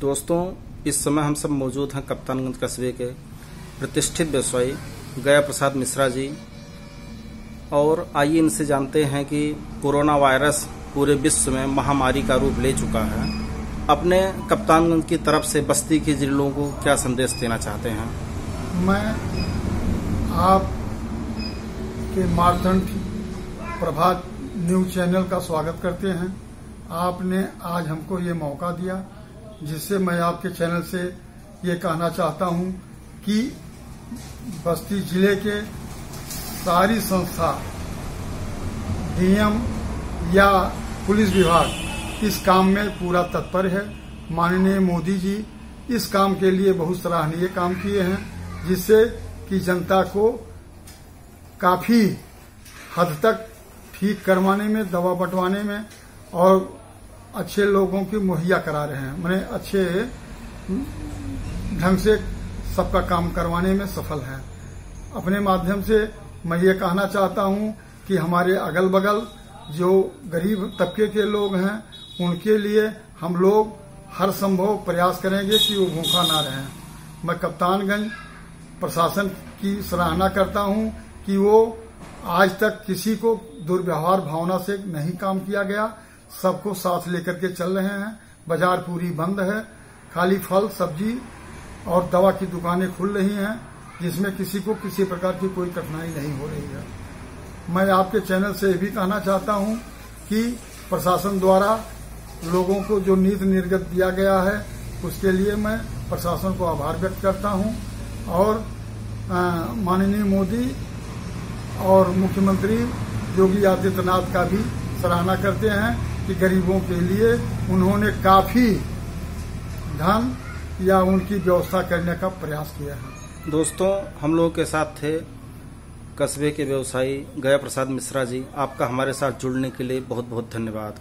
दोस्तों, इस समय हम सब मौजूद हैं कप्तानगंज कस्बे के प्रतिष्ठित व्यवसायी गया प्रसाद मिश्रा जी। और आइए इनसे जानते हैं कि कोरोना वायरस पूरे विश्व में महामारी का रूप ले चुका है। अपने कप्तानगंज की तरफ़ से बस्ती के जिलों को क्या संदेश देना चाहते हैं? मैं आप के मारदंड प्रभात न्यूज़ चैनल का स्वागत करते हैं। आपने आज हमको ये मौका दिया जिससे मैं आपके चैनल से ये कहना चाहता हूँ कि बस्ती ज़िले के सारी संस्था, डीएम या पुलिस विभाग, इस काम में पूरा तत्पर है। माननीय मोदी जी, इस काम के लिए बहुत सराहनीय काम किए हैं, जिससे कि जनता को काफ़ी हद तक ठीक करवाने में, दवा बंटवाने में और अच्छे लोगों की मुहैया करा रहे हैं। मैंने अच्छे ढंग से सबका काम करवाने में सफल है। अपने माध्यम से मैं ये कहना चाहता हूँ कि हमारे अगल बगल जो गरीब तबके के लोग हैं, उनके लिए हम लोग हर संभव प्रयास करेंगे कि वो भूखा ना रहें। मैं कप्तानगंज प्रशासन की सराहना करता हूँ कि वो आज तक किसी को दुर्व्यवहार भावना से नहीं काम किया गया। सबको साथ लेकर के चल रहे हैं। बाज़ार पूरी बंद है। खाली फल, सब्ज़ी और दवा की दुकानें खुल रही हैं, जिसमें किसी को किसी प्रकार की कोई कठिनाई नहीं हो रही है। मैं आपके चैनल से भी कहना चाहता हूँ कि प्रशासन द्वारा लोगों को जो नीति निर्गत दिया गया है, उसके लिए मैं प्रशासन को आभार व्यक्त करता हूँ। और माननीय मोदी और मुख्यमंत्री योगी आदित्यनाथ का भी सराहना करते हैं कि गरीबों के लिए उन्होंने काफ़ी धन या उनकी व्यवस्था करने का प्रयास किया है। दोस्तों, हम लोगों के साथ थे कस्बे के व्यवसायी गया प्रसाद मिश्रा जी। आपका हमारे साथ जुड़ने के लिए बहुत बहुत धन्यवाद।